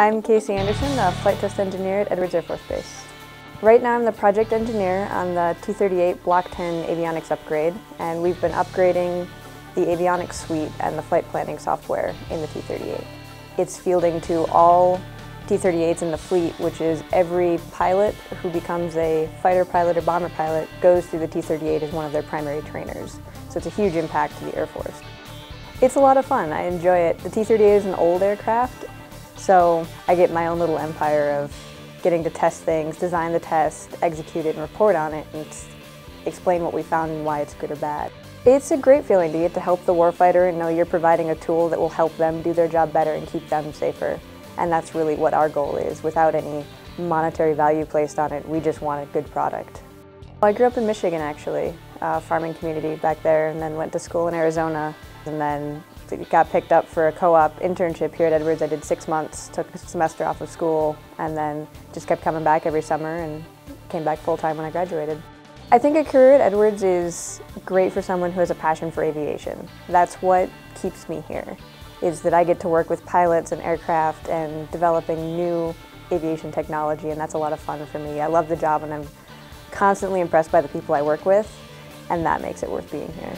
I'm Kacy Anderson, a flight test engineer at Edwards Air Force Base. Right now I'm the project engineer on the T-38 Block 10 avionics upgrade, and we've been upgrading the avionics suite and the flight planning software in the T-38. It's fielding to all T-38s in the fleet, which is every pilot who becomes a fighter pilot or bomber pilot goes through the T-38 as one of their primary trainers. So it's a huge impact to the Air Force. It's a lot of fun. I enjoy it. The T-38 is an old aircraft, so I get my own little empire of getting to test things, design the test, execute it, and report on it, and explain what we found and why it's good or bad. It's a great feeling to get to help the warfighter and know you're providing a tool that will help them do their job better and keep them safer. And that's really what our goal is, without any monetary value placed on it. We just want a good product. I grew up in Michigan, actually, a farming community back there, and then went to school in Arizona, and then got picked up for a co-op internship here at Edwards. I did six months, took a semester off of school, and then just kept coming back every summer and came back full-time when I graduated. I think a career at Edwards is great for someone who has a passion for aviation. That's what keeps me here, is that I get to work with pilots and aircraft and developing new aviation technology, and that's a lot of fun for me. I love the job and I'm constantly impressed by the people I work with, and that makes it worth being here.